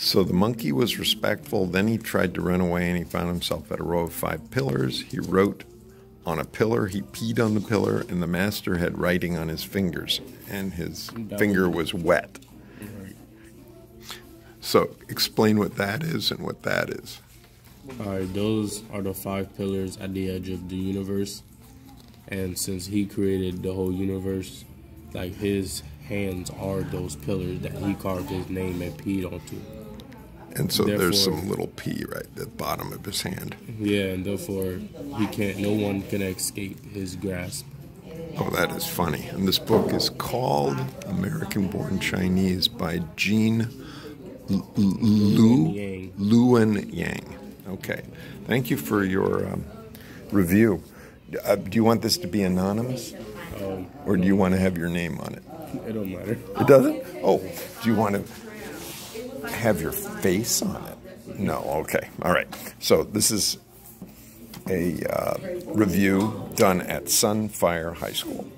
So the monkey was respectful. Then he tried to run away and he found himself at a row of five pillars. He wrote on a pillar. He peed on the pillar, and the master had writing on his fingers, and his finger was wet. So explain what that is and what that is. All right, those are the five pillars at the edge of the universe. And since he created the whole universe, like his hands are those pillars that he carved his name and peed onto. And so Therefore- there's some little pee right at the bottom of his hand. Yeah, and therefore he can't. No one can escape his grasp. Oh, that is funny. And this book is called American Born Chinese by Gene Lu Yang. Luen Yang. Okay. Thank you for your um, review. Uh, do you want this to be anonymous? or do you want to have your name on it? It don't matter. It doesn't? Oh, do you want to have your face on it? No, okay. All right. So this is a uh, review done at Sunfire High School.